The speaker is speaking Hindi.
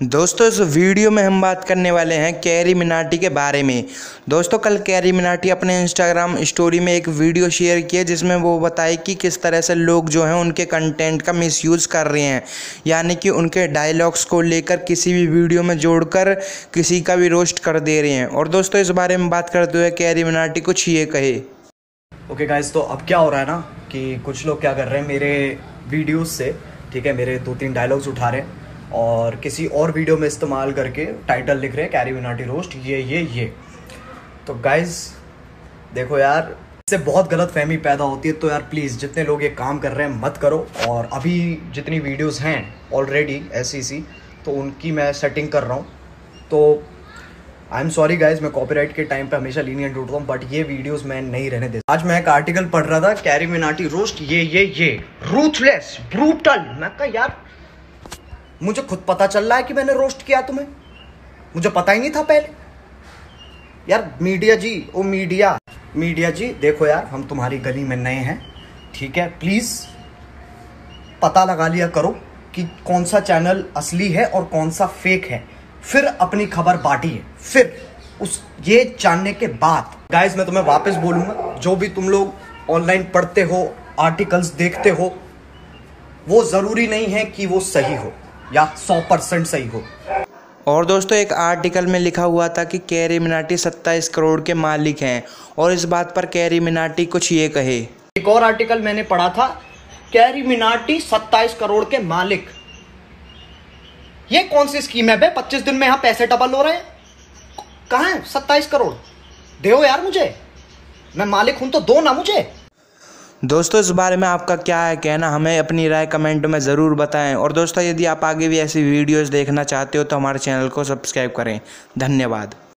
दोस्तों, इस वीडियो में हम बात करने वाले हैं कैरी मिनाटी के बारे में। दोस्तों, कल कैरी मिनाटी अपने इंस्टाग्राम स्टोरी में एक वीडियो शेयर किया जिसमें वो बताए कि किस तरह से लोग जो हैं उनके कंटेंट का मिसयूज़ कर रहे हैं। यानी कि उनके डायलॉग्स को लेकर किसी भी वीडियो में जोड़कर किसी का भी रोस्ट कर दे रहे हैं। और दोस्तों, इस बारे में बात करते हुए कैरी मिनाटी कुछ ये कहे। ओके okay गाइज़ तो अब क्या हो रहा है ना कि कुछ लोग क्या कर रहे हैं मेरे वीडियोस से, ठीक है, मेरे दो तीन डायलॉग्स उठा रहे हैं। और किसी और वीडियो में इस्तेमाल करके टाइटल लिख रहे हैं कैरी विनाटी रोस्ट ये ये ये। तो गाइज़ देखो यार, इससे बहुत गलत फहमी पैदा होती है तो यार प्लीज़ जितने लोग ये काम कर रहे हैं, मत करो। और अभी जितनी वीडियोस हैं ऑलरेडी ऐसी सी तो उनकी मैं सेटिंग कर रहा हूँ। तो आई एम सॉरी गाइज़ मैं कॉपीराइट के टाइम पे हमेशा लीनियंट टूटता हूँ बट ये वीडियोस मैं नहीं रहने देता। आज मैं एक आर्टिकल पढ़ रहा था कैरी मिनाटी रोस्ट ये ये ये। रूथलेस ब्रूटल मैं कहा, यार मुझे खुद पता चल रहा है कि मैंने रोस्ट किया तुम्हें। मुझे पता ही नहीं था पहले। यार मीडिया जी, ओ मीडिया मीडिया जी, देखो यार, हम तुम्हारी गली में नए हैं, ठीक है? प्लीज़ पता लगा लिया करो कि कौन सा चैनल असली है और कौन सा फेक है। फिर अपनी खबर बांटिए। फिर उस, ये जानने के बाद गाइस मैं तुम्हें वापस बोलूँगा, जो भी तुम लोग ऑनलाइन पढ़ते हो आर्टिकल्स देखते हो, वो ज़रूरी नहीं है कि वो सही हो। या सौ परसेंट सही हो। और दोस्तों एक आर्टिकल में लिखा हुआ था कि कैरी मिनाटी सत्ताईस करोड़ के मालिक हैं। और इस बात पर कैरी मिनाटी कुछ ये कहे। एक और आर्टिकल मैंने पढ़ा था कैरी मिनाटी सत्ताईस करोड़ के मालिक। ये कौन सी स्कीम है बे? पच्चीस दिन में यहाँ पैसे डबल हो रहे हैं। कहा है? सत्ताईस करोड़। दे यार मुझे। मैं मालिक हूँ तो दो ना मुझे। दोस्तों, इस बारे में आपका क्या है कहना, हमें अपनी राय कमेंट में ज़रूर बताएँ। और दोस्तों, यदि आप आगे भी ऐसी वीडियोस देखना चाहते हो तो हमारे चैनल को सब्सक्राइब करें। धन्यवाद।